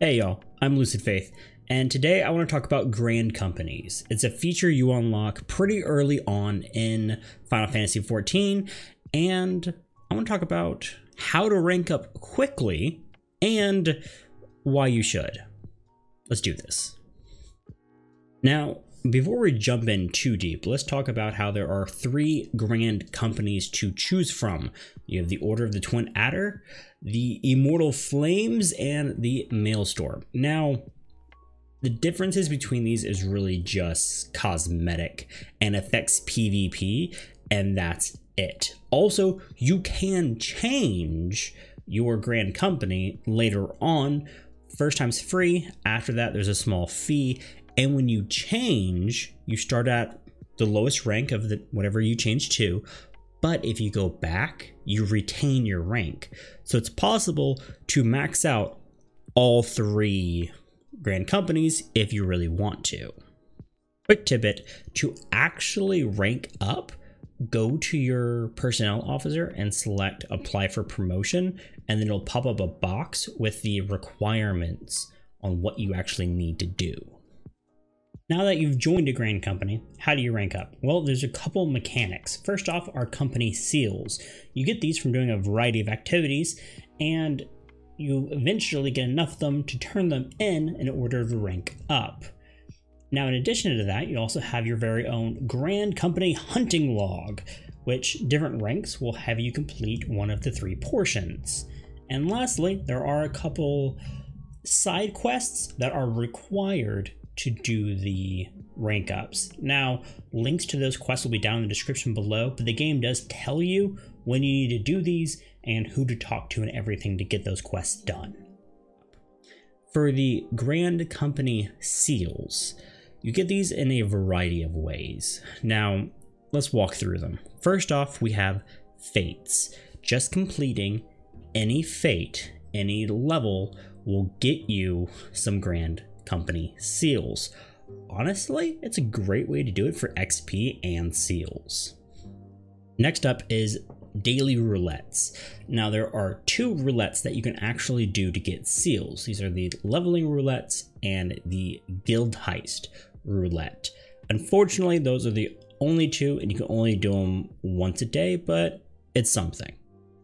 Hey y'all, I'm Lucid Faith, and today I want to talk about Grand Companies. It's a feature you unlock pretty early on in Final Fantasy XIV, and I want to talk about how to rank up quickly and why you should. Let's do this. Now, before we jump in too deep, let's talk about how there are three grand companies to choose from. You have the Order of the Twin Adder, the Immortal Flames, and the Maelstrom. Now, the differences between these is really just cosmetic and affects PvP, and that's it. Also, you can change your grand company later on. First time's free, after that, there's a small fee, and when you change, you start at the lowest rank of the whatever you change to. But if you go back, you retain your rank. So it's possible to max out all three grand companies if you really want to. Quick tidbit to actually rank up, go to your personnel officer and select apply for promotion, and then it'll pop up a box with the requirements on what you actually need to do. Now that you've joined a grand company, how do you rank up? Well, there's a couple mechanics. First off are company seals. You get these from doing a variety of activities, and you eventually get enough of them to turn them in in order to rank up. Now, in addition to that, you also have your very own Grand Company Hunting Log, which different ranks will have you complete one of the three portions. And lastly, there are a couple side quests that are required to do the rank ups. Now, links to those quests will be down in the description below, but the game does tell you when you need to do these and who to talk to and everything to get those quests done. For the Grand Company seals, you get these in a variety of ways. Now, let's walk through them. First off, we have fates. Just completing any fate, any level, will get you some Grand company seals. Honestly, it's a great way to do it for XP and seals. Next up is daily roulettes. Now there are two roulettes that you can actually do to get seals. These are the leveling roulettes and the guild heist roulette. Unfortunately, those are the only two and you can only do them once a day, but it's something.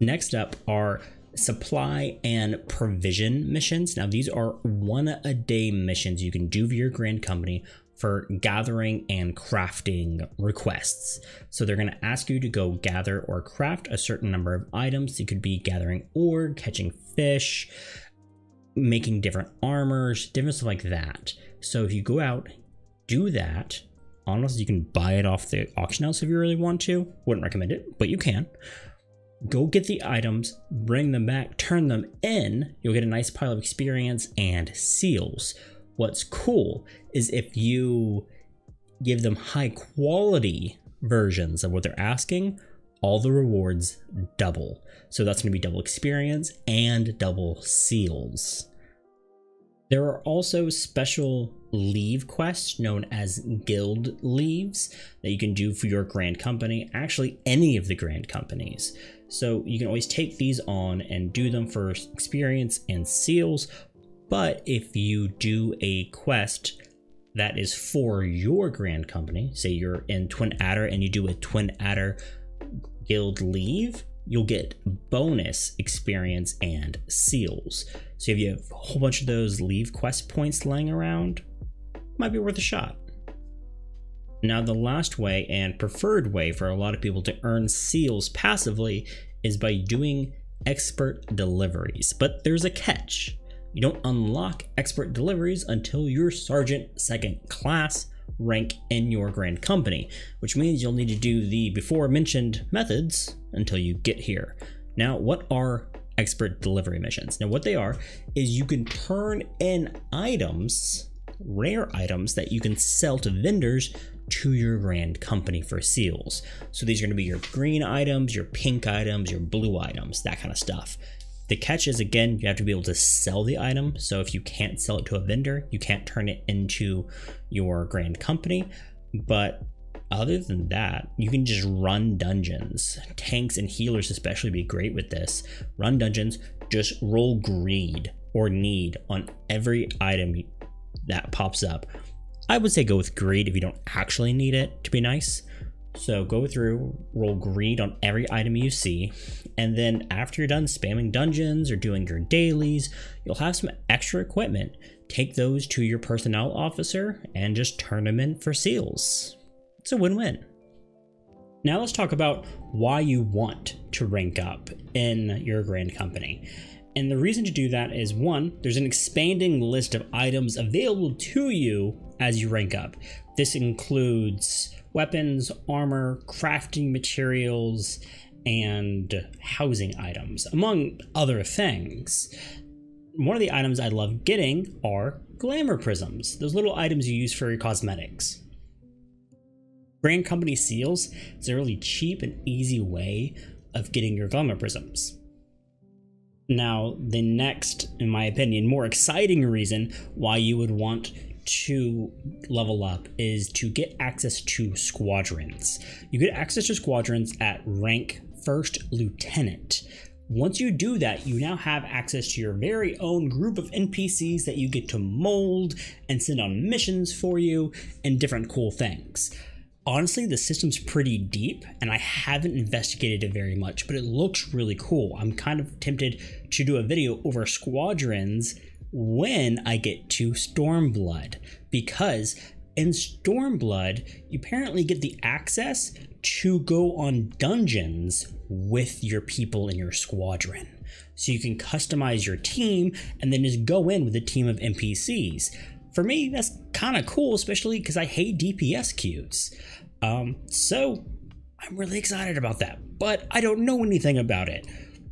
Next up are supply and provision missions. Now, these are one a day missions you can do for your grand company for gathering and crafting requests. So they're going to ask you to go gather or craft a certain number of items. You could be gathering ore, catching fish, making different armors, different stuff like that. So if you go out, do that. Honestly, you can buy it off the auction house if you really want to. Wouldn't recommend it, but you can go get the items, bring them back, turn them in, you'll get a nice pile of experience and seals. What's cool is if you give them high quality versions of what they're asking, all the rewards double. So that's going to be double experience and double seals. There are also special leve quests known as guildleves that you can do for your grand company, actually any of the grand companies. So you can always take these on and do them for experience and seals. But if you do a quest that is for your grand company, say you're in Twin Adder and you do a Twin Adder guildleve, you'll get bonus experience and seals. So if you have a whole bunch of those leve quest points laying around, might be worth a shot. Now, the last way and preferred way for a lot of people to earn seals passively is by doing expert deliveries. But there's a catch. You don't unlock expert deliveries until you're Sergeant Second Class rank in your grand company, which means you'll need to do the before mentioned methods until you get here. Now, what are expert delivery missions? Now, what they are is you can turn in items, rare items that you can sell to vendors to your grand company for seals. So these are going to be your green items, your pink items, your blue items, that kind of stuff. The catch is again, you have to be able to sell the item. So if you can't sell it to a vendor, you can't turn it into your grand company. But other than that, you can just run dungeons. Tanks and healers especially be great with this. Run dungeons, just roll greed or need on every item that pops up. I would say go with greed if you don't actually need it to be nice. So go through, roll greed on every item you see, and then after you're done spamming dungeons or doing your dailies, you'll have some extra equipment. Take those to your personnel officer and just turn them in for seals. It's a win-win. Now let's talk about why you want to rank up in your grand company. And the reason to do that is one, there's an expanding list of items available to you as you rank up. This includes weapons, armor, crafting materials, and housing items, among other things. One of the items I love getting are glamour prisms, those little items you use for your cosmetics. Grand Company seals is a really cheap and easy way of getting your glamour prisms. Now, the next, in my opinion, more exciting reason why you would want to level up is to get access to squadrons. You get access to squadrons at rank first lieutenant. Once you do that, you now have access to your very own group of NPCs that you get to mold and send on missions for you and different cool things. Honestly, the system's pretty deep and I haven't investigated it very much, but it looks really cool. I'm kind of tempted to do a video over squadrons when I get to Stormblood because in Stormblood, you apparently get the access to go on dungeons with your people in your squadron. So you can customize your team and then just go in with a team of NPCs. For me, that's kind of cool, especially because I hate DPS queues. Um, so I'm really excited about that, but I don't know anything about it.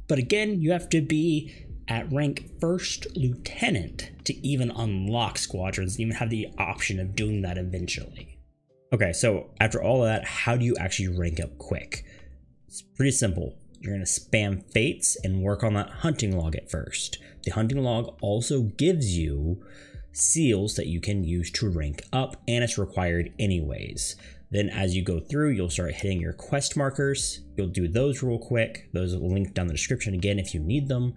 But again, you have to be at rank first lieutenant to even unlock squadrons and even have the option of doing that eventually. Okay, so after all of that, how do you actually rank up quick? It's pretty simple. You're going to spam fates and work on that hunting log at first. The hunting log also gives you seals that you can use to rank up, and it's required anyways. Then as you go through, you'll start hitting your quest markers. You'll do those real quick. Those will link down the description again if you need them.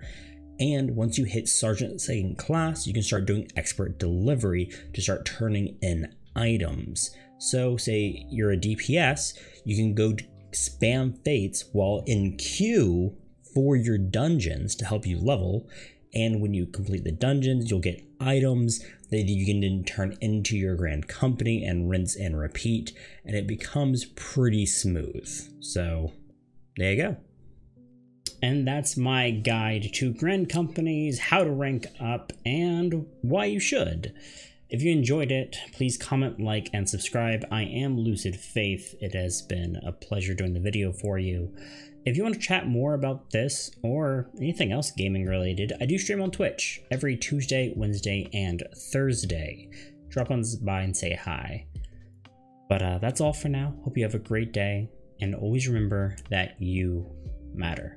And once you hit Sergeant second class, you can start doing expert delivery to start turning in items. So say you're a DPS, you can go spam fates while in queue for your dungeons to help you level. And when you complete the dungeons, you'll get items that you can then turn into your grand company and rinse and repeat. And it becomes pretty smooth. So there you go. And that's my guide to grand companies, how to rank up, and why you should. If you enjoyed it, please comment, like, and subscribe. I am Lucid Faith. It has been a pleasure doing the video for you. If you want to chat more about this or anything else gaming related, I do stream on Twitch every Tuesday, Wednesday, and Thursday. Drop on by and say hi. But uh, that's all for now. Hope you have a great day, and always remember that you matter.